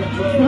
Thank you.